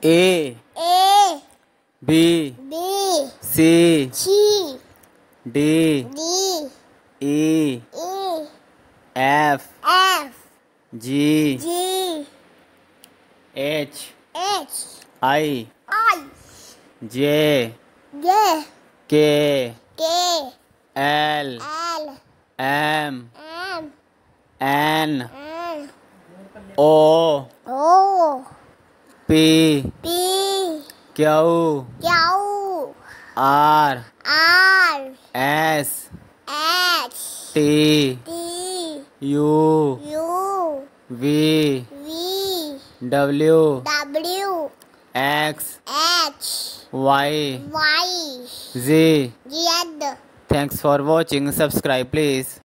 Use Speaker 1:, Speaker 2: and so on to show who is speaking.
Speaker 1: B
Speaker 2: B
Speaker 1: C
Speaker 2: C
Speaker 1: D
Speaker 2: D
Speaker 1: E
Speaker 2: E
Speaker 1: F
Speaker 2: F
Speaker 1: G
Speaker 2: G
Speaker 1: H
Speaker 2: H
Speaker 1: I
Speaker 2: I
Speaker 1: J
Speaker 2: J
Speaker 1: K
Speaker 2: K
Speaker 1: L
Speaker 2: L
Speaker 1: M
Speaker 2: M
Speaker 1: N
Speaker 2: N
Speaker 1: O
Speaker 2: O
Speaker 1: P
Speaker 2: P
Speaker 1: Q
Speaker 2: Q
Speaker 1: R
Speaker 2: R
Speaker 1: S
Speaker 2: H
Speaker 1: T
Speaker 2: T
Speaker 1: U
Speaker 2: U
Speaker 1: V
Speaker 2: V
Speaker 1: W
Speaker 2: W
Speaker 1: X
Speaker 2: H
Speaker 1: Y
Speaker 2: Y
Speaker 1: Z
Speaker 2: Z
Speaker 1: Thanks for watching. Subscribe please.